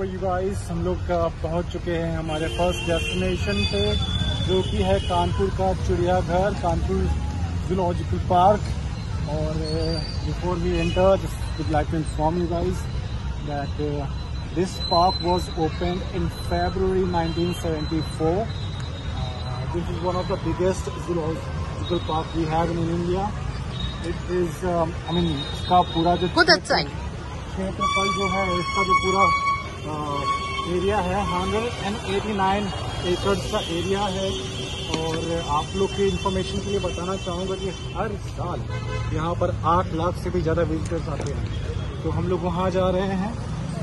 Over you guys हम लोग पहुँच चुके हैं हमारे फ़र्स्ट डेस्टिनेशन पे जो कि है कानपुर का चिड़ियाघर कानपुर जूलॉजिकल पार्क और before we enter we'd like to inform you guys that this park was open in February 1974 this is one of the biggest zoological park we have in India it is I mean इसका पूरा जो अच्छा क्षेत्रफल जो है इसका जो पूरा एरिया है 189 एकड़ का एरिया है। और आप लोग की इंफॉर्मेशन के लिए बताना चाहूँगा कि हर साल यहाँ पर आठ लाख से भी ज़्यादा विजिटर्स आते हैं। तो हम लोग वहाँ जा रहे हैं।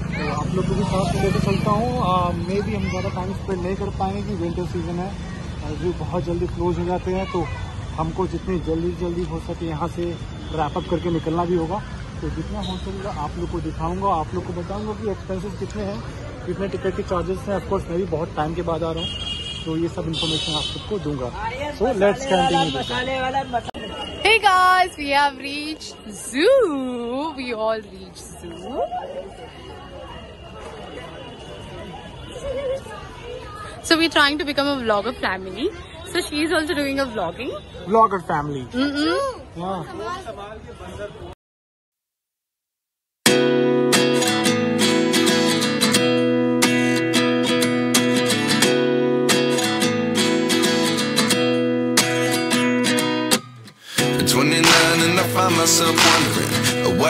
तो आप लोग को भी साथ में लेकर चलता हूँ। मे भी हम ज़्यादा टाइम स्पेंड नहीं कर पाएँगे कि विंटर सीज़न है। जो बहुत जल्दी क्लोज हो जाते हैं तो हमको जितनी जल्दी जल्दी हो सके यहाँ से रैपअप करके निकलना भी होगा। तो जितना हो सकेगा आप लोग को दिखाऊँगा आप लोग को बताऊँगा कि एक्सपेंसेस कितने हैं कितने टिकट के चार्जेस हैं ऑफकोर्स मैं भी बहुत टाइम के बाद आ रहा हूँ तो ये सब इन्फॉर्मेशन आप सबको दूँगा so let's continue Hey guys, we have reached zoo. We all reached zoo. So we're trying to become a vlogger family. So she is also doing a vlogging. Vlogger family Mm-mm. हाँ At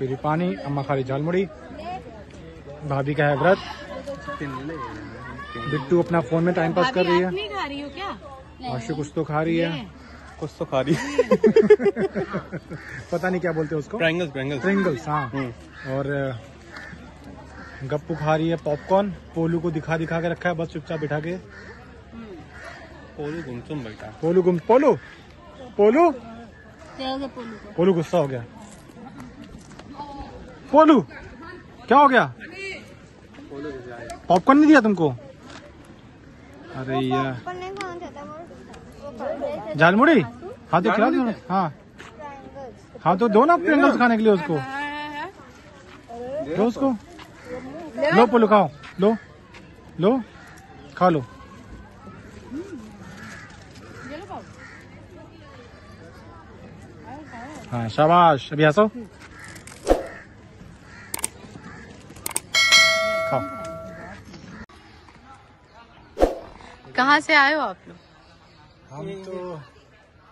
पीली पानी अम्मा खाली झालमुड़ी। भाभी का है व्रत। बिट्टू अपना फ़ोन में टाइम पास कर रही है। खा रही हो क्या? आशु कुछ तो खा रही है। कुछ तो खा रही है। पता नहीं क्या बोलते हैं उसको? ट्रायंगल्स ट्रायंगल्स ट्रिंगल्स हाँ। और गप्पू खा रही है पॉपकॉर्न पोलू को दिखा दिखा के रखा है बस चुपचाप बिठा के। पोलू गुमसुम बैठा पोलू गुम पोलू? पोलू? पोलू गुस्सा हो गया। पोलू क्या हो गया? पॉपकॉर्न नहीं दिया तुमको? अरे यार। झालमुड़ी? हाँ तो खिला दो। हाँ। हाँ तो दो ना प्रिंगल्स खाने के लिए उसको। दो उसको। लो पुलू खाओ। लो। लो। खा लो। हाँ शाबाश। अभी हंसो खाओ। कहाँ से आए हो आप लोग? हम तो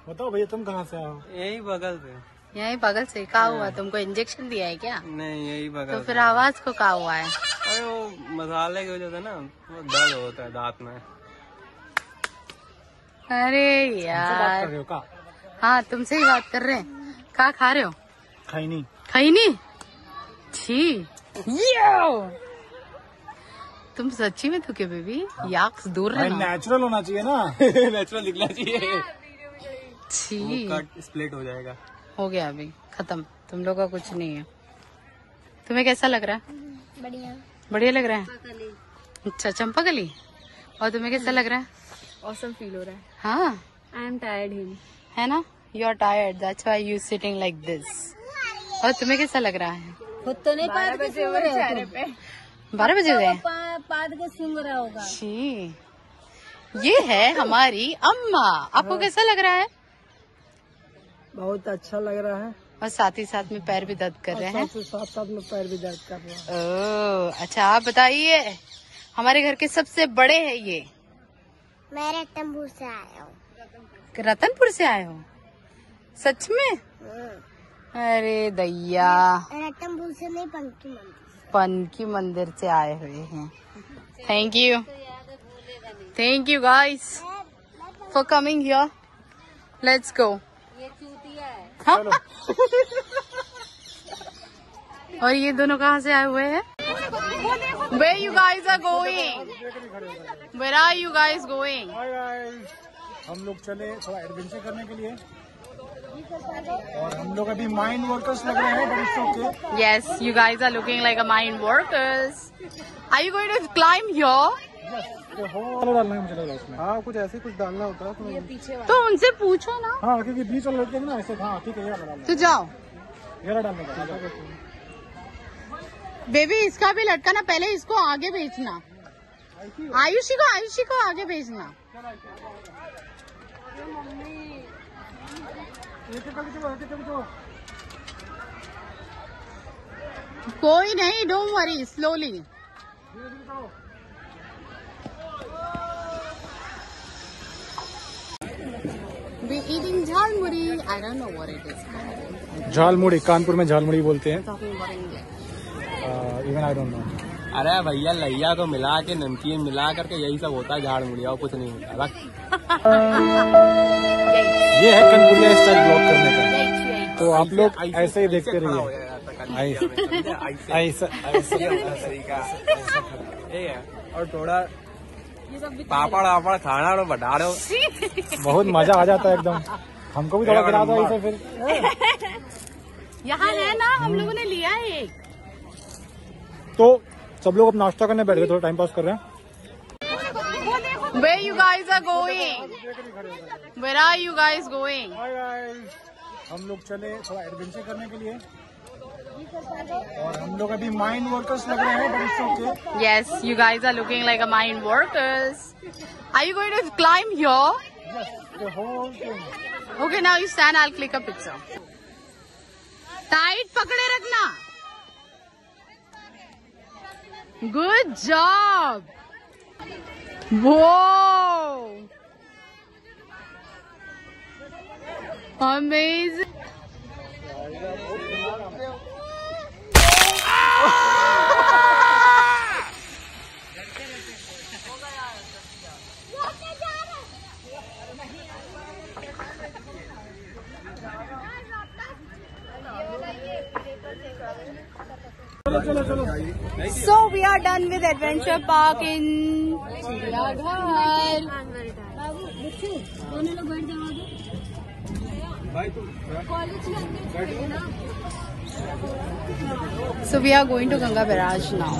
बताओ भैया तुम कहाँ से आए हो? यही बगल से यही बगल से कहा हुआ तुमको इंजेक्शन दिया है क्या? नहीं यही बगल तो फिर आवाज़ को कहा हुआ है? अरे वो मसाले की वजह से ना वो दर्द होता है दांत में। अरे हमसे बात कर यार। रहे हो हाँ तुमसे ही बात कर रहे हैं। कहा खा रहे हो? खाई नहीं। खाई नहीं? छी। यो! तुम सच्ची में थूके बेबी? याक्स दूर रहना। नेचुरल होना चाहिए ना। नेचुरल दिखना चाहिए। छी। कट स्प्लिट हो जाएगा। हो गया अभी। खत्म। तुम लोग का कुछ नहीं है। तुम्हें कैसा लग रहा है? बढ़िया। बढ़िया लग रहा है? अच्छा चंपा गली और तुम्हें कैसा लग रहा है? औसम फील हो रहा है। हाँ। आई एम टायर्ड हिम है ना? You are tired that's why you sitting like this और तुम्हें कैसा लग रहा है? खुद तो नहीं रहे हो बारह बजे गए पाद के सिंग रहा होगा। ये है हमारी अम्मा। आपको कैसा लग रहा है? बहुत अच्छा लग रहा है। और साथ ही साथ में पैर भी दर्द कर रहे हैं। साथ साथ में पैर भी दर्द कर रहा है। ओह अच्छा आप बताइए। हमारे घर के सबसे बड़े हैं ये। मैं रतनपुर से आया हूँ। रतनपुर से आए हो? सच में? अरे दैया। रतनपुर से नहीं पंक्ति मंदिर। पनकी मंदिर से आए हुए हैं। Thank you thank you guys for coming here let's go और ये दोनों कहाँ से आए हुए हैं? Where you guys are going where are you guys going hi guys हम लोग चले थोड़ा एडवेंचर करने के लिए। और हम लोग अभी माइंड वर्कर्स लग रहे हैं but it's okay Yes, you guys are looking like a mine workers. Are you going to climb here? है मुझे लग रहा इसमें। कुछ ऐसे कुछ डालना होता है तो उनसे पूछो ना। हाँ क्योंकि बीच वाले लड़के ना ऐसे हाँ ठीक है ये तो जाओ। है। डालने का बेबी इसका भी लटकाना पहले इसको आगे भेजना। आयुषी को आयुषी को आगे भेजना। कोई नहीं don't worry slowly We eating jhalmuri. I don't know what it is. झालमुड़ी कानपुर में झालमुड़ी बोलते हैं। नो अरे भैया लैया को मिला के नमकीन मिला करके यही सब होता है झाड़ मुड़िया और कुछ नहीं होता बस। ये है कनपुरिया स्टाइल ब्लॉग करने का. तो आप लोग ऐसे ही देखते रहिए। ऐसा ऐसा और थोड़ा पापड़ वापड़ खाना और बढ़ा रहे हो बहुत मज़ा आ जाता है एकदम। हमको भी थोड़ा गिरा दो इसे फिर। यहाँ है ना हम लोगों ने लिया है एक। तो सब लोग अब नाश्ता करने बैठ गए थोड़ा टाइम पास कर रहे हैं। Where you guys are going? Where are you guys going? Hi guys हम लोग चले थोड़ा एडवेंचर करने के लिए और हम लोग अभी माइंड वर्कर्स लग रहे हैं but it's okay Yes, you guys are looking like a mine workers. Are you going to climb here? The whole thing Okay, now you stand. I'll click a picture. Tight पकड़े रखना. Good job. Whoa. Amazing. So we are done with adventure park in chidiyaghar so we are going to Ganga barrage now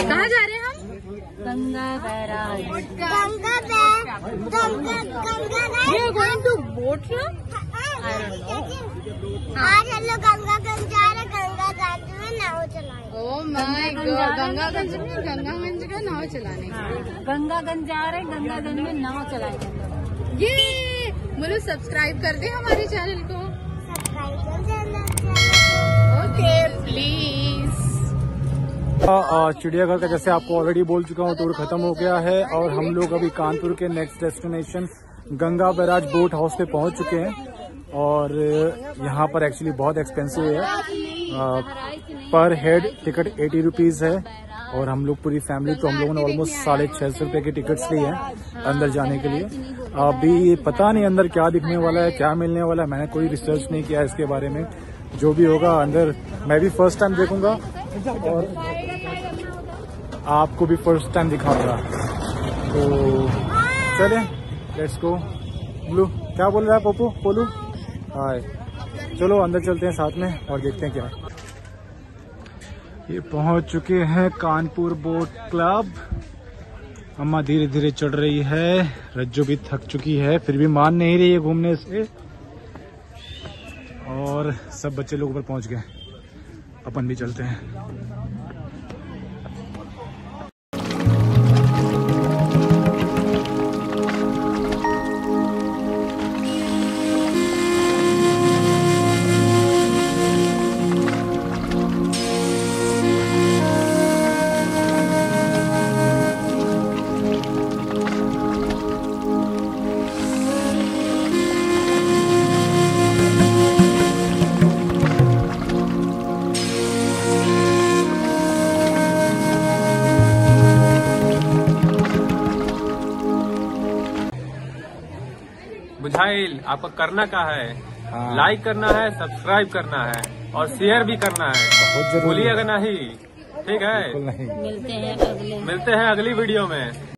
कहा जा रहे हैं हम? Ganga barrage Ganga Ganga Ganga going to boat ना आज हम लोग गंगा गंज जा रहे गंगा में में नाव चलाए ओ माय गॉड गंगागंज में गंगागंज का नाव चलाने गंगागंज जा रहे गंगागंज में नाव चलाएँगे ये बोलो सब्सक्राइब कर दे हमारे चैनल को। सब्सक्राइब कर देना। चैनल ओके प्लीज़ चिड़ियाघर का जैसे आपको ऑलरेडी बोल चुका हूँ टूर खत्म हो गया है और हम लोग अभी कानपुर के next destination Ganga barrage boat house पे पहुँच चुके हैं। और यहाँ पर एक्चुअली बहुत एक्सपेंसिव है। आ, पर हेड टिकट एटी रुपीज़ है और हम लोग पूरी फैमिली तो हम लोगों ने ऑलमोस्ट साढ़े छह सौ रुपए के टिकट्स ली हैं अंदर जाने के लिए। अभी पता नहीं अंदर क्या दिखने वाला है क्या मिलने वाला है मैंने कोई रिसर्च नहीं किया इसके बारे में। जो भी होगा अंदर मैं भी फ़र्स्ट टाइम देखूँगा और आपको भी फ़र्स्ट टाइम दिखाऊँगा। तो चले लेट्स गो ब्लू क्या बोल रहा है पप्पू? पोलू हाय। चलो, अंदर चलते हैं साथ में और देखते हैं क्या ये पहुँच चुके हैं कानपुर बोट क्लब। अम्मा धीरे धीरे चढ़ रही है। रज्जो भी थक चुकी है, फिर भी मान नहीं रही है घूमने से। और सब बच्चे लोग ऊपर पहुँच गए। अपन भी चलते हैं। बुझाइल आपको करना का है। हाँ। लाइक करना है सब्सक्राइब करना है और शेयर भी करना है। बहुत ज़रूरी भूलिएगा नहीं ठीक है? नहीं। मिलते हैं अगले। मिलते हैं अगली वीडियो में।